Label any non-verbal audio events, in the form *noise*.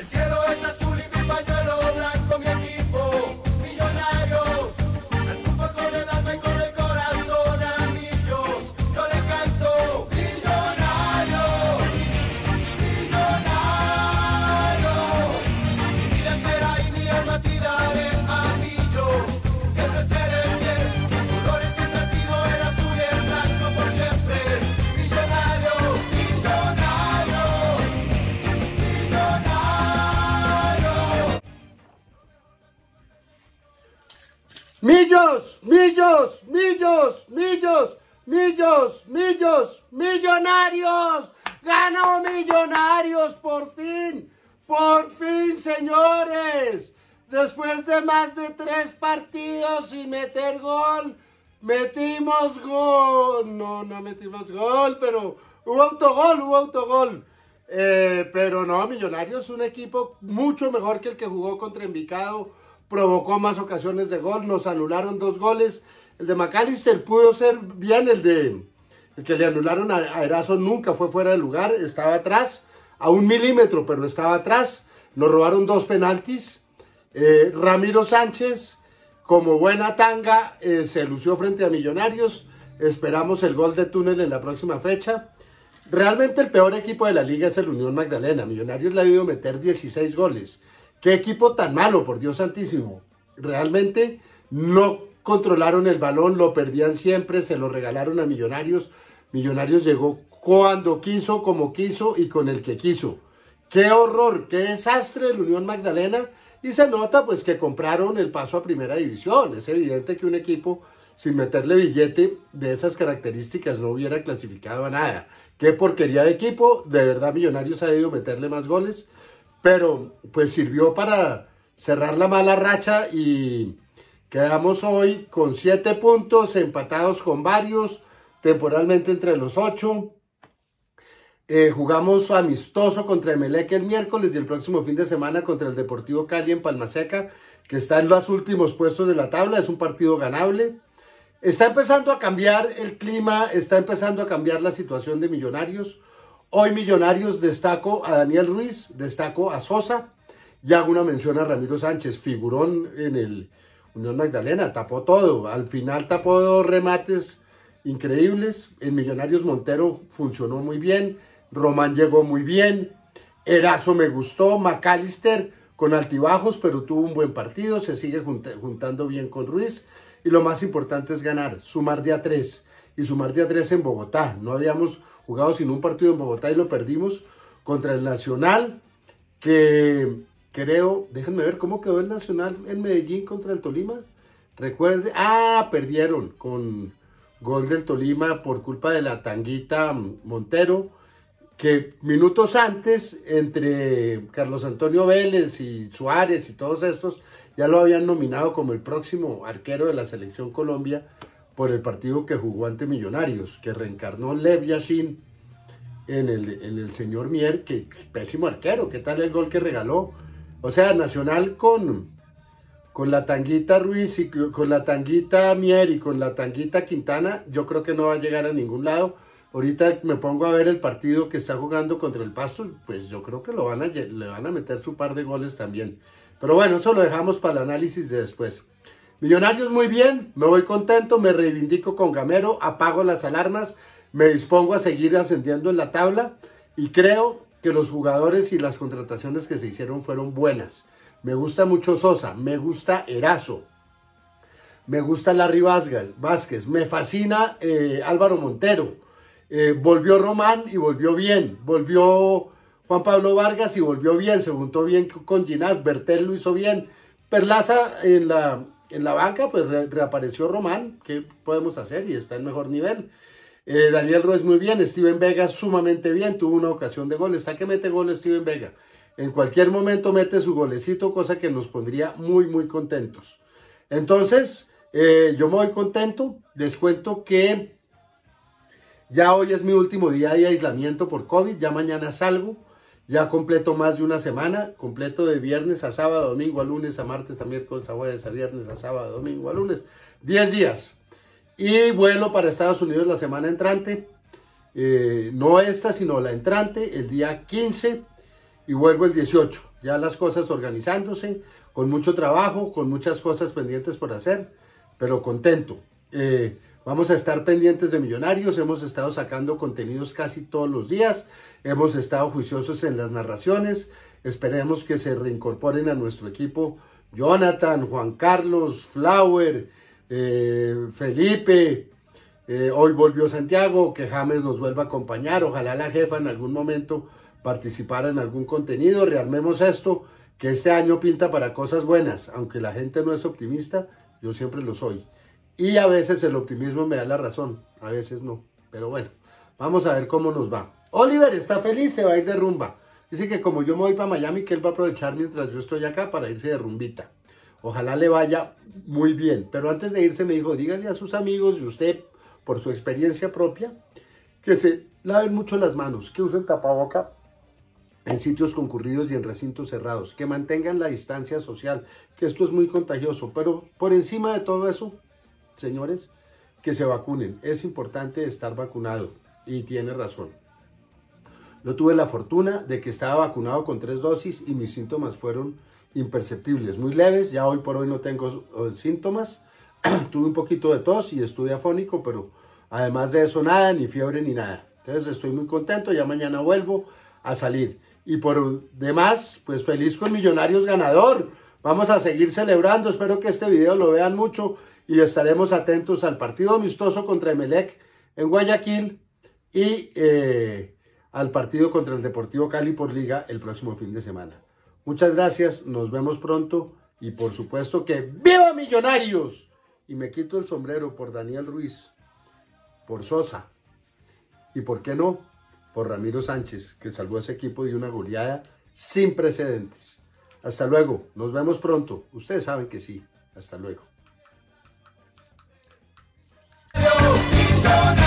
El cielo Millos, millos, millos, millos, millos, millos, millonarios. Ganó Millonarios por fin, por fin, señores. Después de más de tres partidos sin meter gol, metimos gol. No, no metimos gol, pero hubo autogol, hubo autogol. Eh, pero no, Millonarios es un equipo mucho mejor que el que jugó contra Envigado. Provocó más ocasiones de gol, nos anularon dos goles. El de McAllister pudo ser bien, el de el que le anularon a, Erazo nunca fue fuera de lugar, estaba atrás, a un milímetro, pero estaba atrás. Nos robaron dos penaltis. Eh, Ramiro Sánchez, como buena tanga, eh, se lució frente a Millonarios. Esperamos el gol de túnel en la próxima fecha. Realmente el peor equipo de la liga es el Unión Magdalena. Millonarios le ha ido meter 16 goles. Qué equipo tan malo, por Dios santísimo. Realmente no controlaron el balón, lo perdían siempre, se lo regalaron a Millonarios. Millonarios llegó cuando quiso, como quiso y con el que quiso. Qué horror, qué desastre el Unión Magdalena. Y se nota pues que compraron el paso a primera división. Es evidente que un equipo sin meterle billete de esas características no hubiera clasificado a nada. Qué porquería de equipo. De verdad Millonarios ha debido meterle más goles. Pero pues sirvió para cerrar la mala racha y quedamos hoy con siete puntos empatados con varios, temporalmente entre los ocho. Eh, jugamos amistoso contra Emelec el miércoles y el próximo fin de semana contra el Deportivo Cali en Palmaseca, que está en los últimos puestos de la tabla. Es un partido ganable. Está empezando a cambiar el clima, está empezando a cambiar la situación de Millonarios. Hoy Millonarios destaco a Daniel Ruiz, destaco a Sosa y hago una mención a Ramiro Sánchez, figurón en el Unión Magdalena, tapó todo. Al final tapó dos remates increíbles. En Millonarios Montero funcionó muy bien. Román llegó muy bien. Erazo me gustó. McAllister con altibajos, pero tuvo un buen partido. Se sigue junta- juntando bien con Ruiz. Y lo más importante es ganar, sumar de a tres. Y sumar de a tres en Bogotá. No habíamos jugado sin un partido en Bogotá y lo perdimos contra el Nacional, que creo, déjenme ver cómo quedó el Nacional en Medellín contra el Tolima. Recuerde, ah, perdieron con gol del Tolima por culpa de la tanguita Montero, que minutos antes, entre Carlos Antonio Vélez y Suárez y todos estos, ya lo habían nominado como el próximo arquero de la selección Colombia por el partido que jugó ante Millonarios, que reencarnó Lev Yashin en el, en el señor Mier, que es pésimo arquero, ¿qué tal el gol que regaló? O sea, Nacional con, con la tanguita Ruiz y con la tanguita Mier y con la tanguita Quintana, yo creo que no va a llegar a ningún lado. Ahorita me pongo a ver el partido que está jugando contra el Pasto, pues yo creo que lo van a, le van a meter su par de goles también. Pero bueno, eso lo dejamos para el análisis de después. Millonarios muy bien, me voy contento, me reivindico con Gamero, apago las alarmas, me dispongo a seguir ascendiendo en la tabla y creo que los jugadores y las contrataciones que se hicieron fueron buenas. Me gusta mucho Sosa, me gusta Erazo, me gusta Larry Vázquez, me fascina eh, Álvaro Montero, eh, volvió Román y volvió bien, volvió Juan Pablo Vargas y volvió bien, se juntó bien con Ginás, Bertel lo hizo bien, Perlaza en la, en la banca, pues re- reapareció Román, ¿qué podemos hacer? Y está en mejor nivel. Eh, Daniel Ruiz muy bien, Steven Vega sumamente bien, tuvo una ocasión de gol, está que mete gol Steven Vega. En cualquier momento mete su golecito, cosa que nos pondría muy, muy contentos. Entonces, eh, yo me voy contento, les cuento que ya hoy es mi último día de aislamiento por COVID, ya mañana salgo, ya completo más de una semana, completo de viernes a sábado, domingo a lunes, a martes, a miércoles, a jueves, a viernes, a sábado, domingo a lunes, 10 días. Y vuelo para Estados Unidos la semana entrante, eh, no esta, sino la entrante, el día 15, y vuelvo el 18. ya las cosas organizándose, con mucho trabajo, con muchas cosas pendientes por hacer, pero contento. Eh, vamos a estar pendientes de Millonarios, hemos estado sacando contenidos casi todos los días, hemos estado juiciosos en las narraciones, esperemos que se reincorporen a nuestro equipo Jonathan, Juan Carlos, Flower, eh, Felipe, eh, hoy volvió Santiago, que James nos vuelva a acompañar, ojalá la jefa en algún momento participara en algún contenido, rearmemos esto, que este año pinta para cosas buenas, aunque la gente no es optimista, yo siempre lo soy. Y a veces el optimismo me da la razón, a veces no, pero bueno, vamos a ver cómo nos va. Oliver está feliz, se va a ir de rumba. Dice que como yo me voy para Miami, que él va a aprovechar mientras yo estoy acá para irse de rumbita. Ojalá le vaya muy bien. Pero antes de irse me dijo, dígale a sus amigos y usted, por su experiencia propia, que se laven mucho las manos, que usen tapaboca en sitios concurridos y en recintos cerrados, que mantengan la distancia social, que esto es muy contagioso. Pero por encima de todo eso, señores, que se vacunen. Es importante estar vacunado y tiene razón. Yo tuve la fortuna de que estaba vacunado con tres dosis y mis síntomas fueron imperceptibles, muy leves. Ya hoy por hoy no tengo eh, síntomas. *clears throat* tuve un poquito de tos y estuve afónico, pero además de eso nada, ni fiebre ni nada. Entonces estoy muy contento, ya mañana vuelvo a salir. Y por demás, pues feliz con Millonarios ganador. Vamos a seguir celebrando, espero que este video lo vean mucho y estaremos atentos al partido amistoso contra Emelec en Guayaquil y eh, al partido contra el Deportivo Cali por liga el próximo fin de semana. Muchas gracias, nos vemos pronto y por supuesto que ¡Viva Millonarios! Y me quito el sombrero por Daniel Ruiz, por Sosa y por qué no, por Ramiro Sánchez, que salvó a ese equipo de una goleada sin precedentes. Hasta luego, nos vemos pronto. Ustedes saben que sí. Hasta luego. Florida.